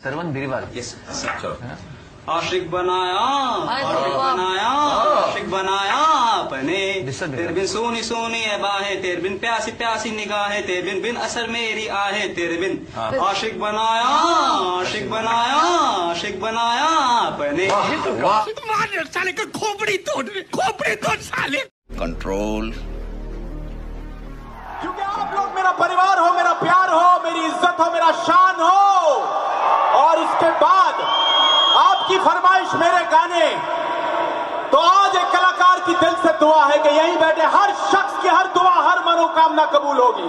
Sarwan Birwal yes आशिक बनाया आशिक बनाया आशिक बनाया अपने। तेरे बिन सोनी सोनी है बाहें तेरे बिन प्यासी प्यासी निगाहें तेरे बिन बिन असर मेरी आहें तेरे बिन हाँ। आशिक बनाया आशिक बनाया आशिक बनाया अपने। साले का खोपड़ी तोड़ खोपड़ी तोड़ साले। कंट्रोल क्योंकि आप लोग मेरा परिवार हो मेरा प्यार हो मेरी इज़्ज़त हो मेरा हो उसके बाद आपकी फरमाइश मेरे गाने। तो आज एक कलाकार की दिल से दुआ है कि यहीं बैठे हर शख्स की हर दुआ, हर मनोकामना कबूल होगी।